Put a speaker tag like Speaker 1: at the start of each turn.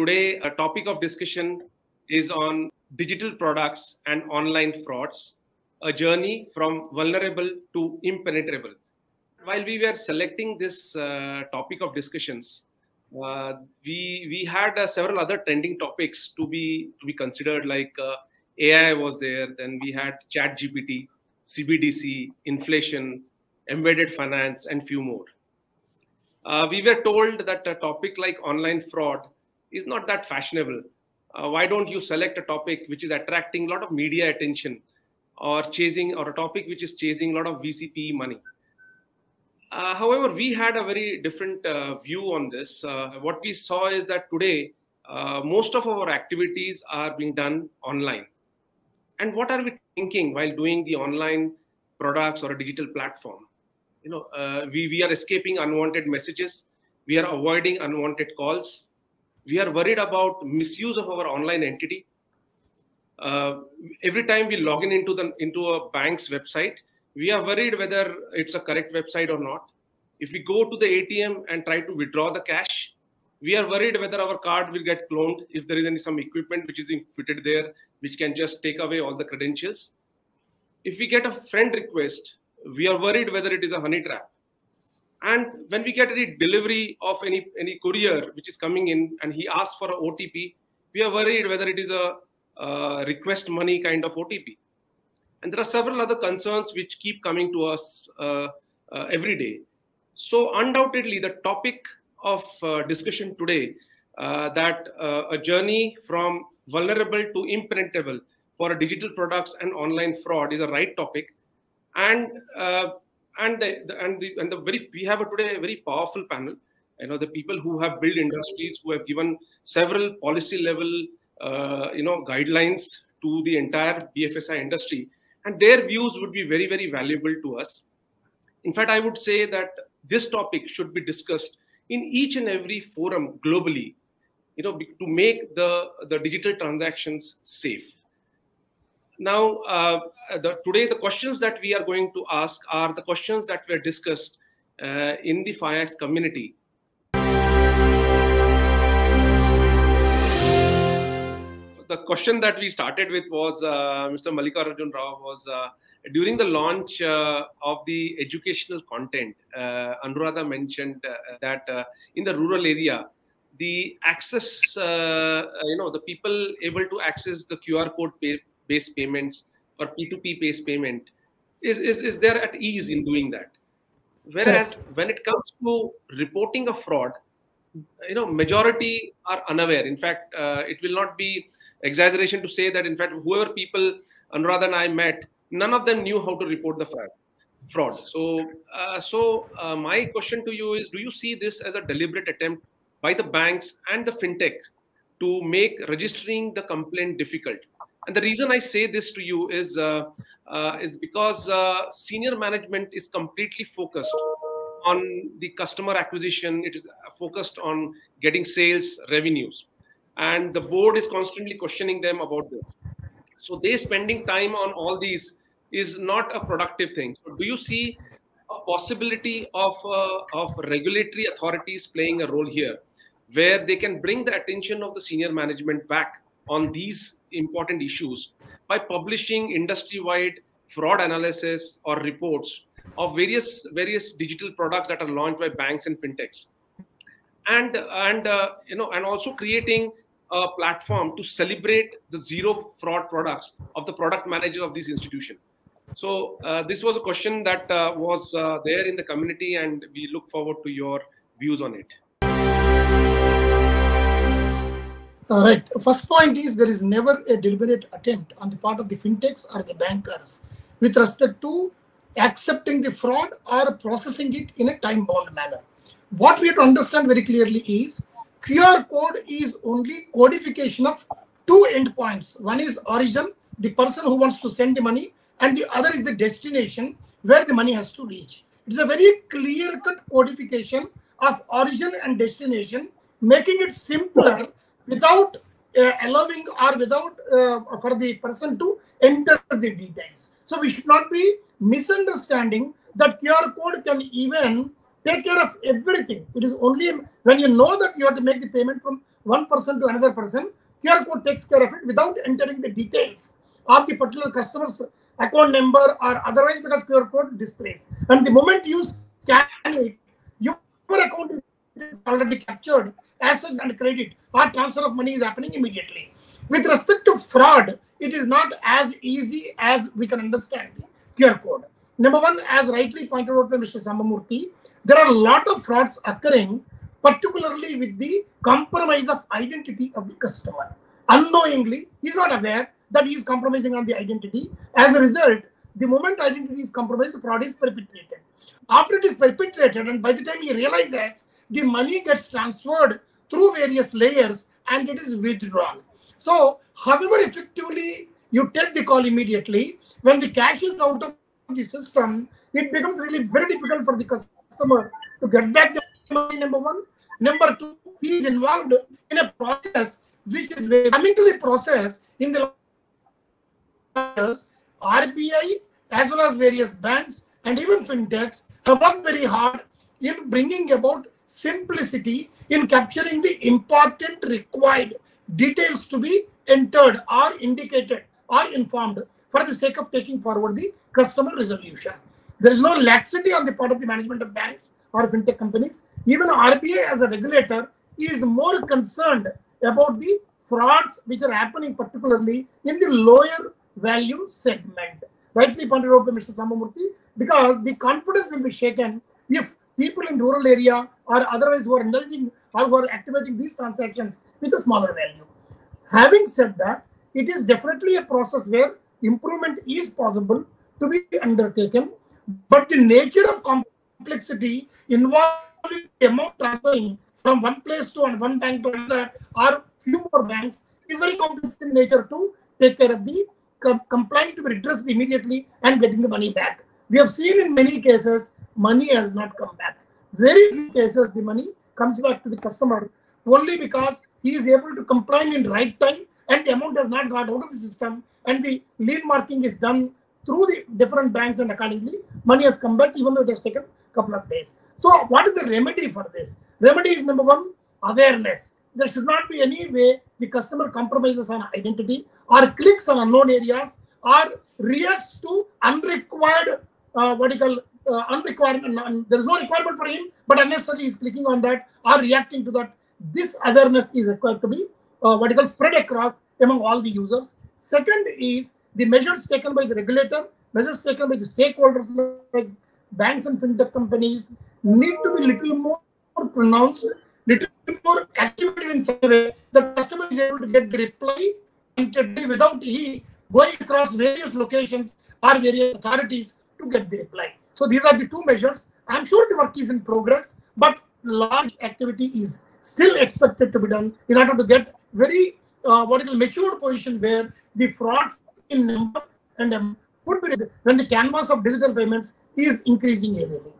Speaker 1: today a topic of discussion is on digital products and online frauds, a journey from vulnerable to impenetrable. While we were selecting this uh, topic of discussions, uh, we we had uh, several other trending topics to be to be considered, like uh, AI was there. Then we had Chat GPT, CBDC, inflation, embedded finance, and few more. Uh, we were told that a topic like online fraud is not that fashionable. Uh, why don't you select a topic which is attracting a lot of media attention or chasing or a topic which is chasing a lot of VCP money? Uh, however, we had a very different uh, view on this. Uh, what we saw is that today, uh, most of our activities are being done online. And what are we thinking while doing the online products or a digital platform? You know, uh, we, we are escaping unwanted messages. We are avoiding unwanted calls. We are worried about misuse of our online entity. Uh, every time we log in into the into a bank's website, we are worried whether it's a correct website or not. If we go to the ATM and try to withdraw the cash, we are worried whether our card will get cloned if there is any some equipment which is fitted there which can just take away all the credentials. If we get a friend request, we are worried whether it is a honey trap. And when we get any delivery of any any courier which is coming in and he asks for a OTP, we are worried whether it is a, request money kind of OTP. And there are several other concerns which keep coming to us uh, uh, every day. So undoubtedly, the topic of uh, discussion today uh, that uh, a journey from vulnerable to impenetrable for digital products and online fraud is a right topic and and the, the, and the and the very we have a today a very powerful panel. You know the people who have built industries who have given several policy level uh, you know guidelines to the entire bfsi industry. And their views would be very very valuable to us. In fact i would say that this topic should be discussed in each and every forum globally you know to make the the digital transactions safe now uh, the, today the questions that we are going to ask are the questions that were discussed uh, in the FIAKS community the question that we started with was uh, Mr. Mallikarjun Rao was uh, during the launch uh, of the educational content. Uh, Anuradha mentioned that in the rural area, the access, uh, you know, the people able to access the QR code based payments or P2P based payment is, is, is there at ease in doing that. Whereas Correct. when it comes to reporting a fraud, you know, majority are unaware. In fact, it will not be exaggeration to say that in fact whoever people Anuradha and I met, none of them knew how to report the fraud. Fraud. So, uh, so uh, my question to you is: Do you see this as a deliberate attempt by the banks and the fintech to make registering the complaint difficult? And the reason I say this to you is uh, uh is because uh, senior management is completely focused on the customer acquisition. It is focused on getting sales revenues. And the board is constantly questioning them about this. So they spending time on all these is not a productive thing. So do you see a possibility of uh, of regulatory authorities playing a role here where they can bring the attention of the senior management back on these important issues by publishing industry wide fraud analysis or reports of various various digital products that are launched by banks and fintechs. And and uh, you know and also creating a platform to celebrate the zero fraud products of the product managers of this institution. So uh, this was a question that uh, was uh, there in the community and we look forward to your views on it
Speaker 2: all right first point is there is never a deliberate attempt on the part of the fintechs or the bankers with respect to accepting the fraud or processing it in a time bound manner what we have to understand very clearly is QR code is only codification of two endpoints. One is origin, the person who wants to send the money, and the other is the destination where the money has to reach. It is a very clear-cut codification of origin and destination, making it simpler without uh, allowing or without uh, for the person to enter the details. So we should not be misunderstanding that QR code can even take care of everything. It is only when you know that you have to make the payment from one person to another person, QR code takes care of it without entering the details of the particular customer's account number or otherwise because QR code displays. And the moment you scan it, your account is already captured as such and credit or transfer of money is happening immediately. With respect to fraud, it is not as easy as we can understand QR code. Number one, as rightly pointed out by Mr. Sambamurthy, there are a lot of frauds occurring, particularly with the compromise of identity of the customer. Unknowingly, he's not aware that he is compromising on the identity. As a result, the moment identity is compromised, the fraud is perpetrated. After it is perpetrated, and by the time he realizes, the money gets transferred through various layers and it is withdrawn. So, however effectively you take the call immediately, when the cash is out of the system, it becomes really very difficult for the customer to get back the money, number one. Number two, he is involved in a process which is coming to the process in the RBI as well as various banks and even fintechs have worked very hard in bringing about simplicity in capturing the important required details to be entered or indicated or informed for the sake of taking forward the customer resolution. There is no laxity on the part of the management of banks or fintech companies. Even RBI as a regulator is more concerned about the frauds which are happening particularly in the lower value segment. Rightly pointed out by Mr. Sambamurthy, because the confidence will be shaken if people in rural area or otherwise who are indulging or who are activating these transactions with a smaller value. Having said that, it is definitely a process where improvement is possible to be undertaken, but the nature of complexity involving the amount transferring from one place to one bank to another or few more banks is very complex in nature to take care of the complaint to be redressed immediately and getting the money back. We have seen in many cases money has not come back. Very few cases the money comes back to the customer only because he is able to comply in right time and the amount has not got out of the system and the lien marking is done through the different banks and accordingly money has come back even though it has taken a couple of days. So what is the remedy for this? Remedy is number one, awareness. There should not be any way the customer compromises on identity or clicks on unknown areas or reacts to unrequired uh, what you call uh, unrequired there is no requirement for him but unnecessarily is clicking on that or reacting to that this awareness is required to be uh, what you call spread across among all the users second is the measures taken by the regulator measures taken by the stakeholders like banks and fintech companies need to be little more pronounced little more activated in such a way that customer is able to get the reply without he going across various locations or various authorities to get the reply. So these are the two measures. I'm sure the work is in progress, but large activity is still expected to be done in order to get very uh, what is a mature position where the frauds in number and um, would be when the canvas of digital payments is increasing heavily.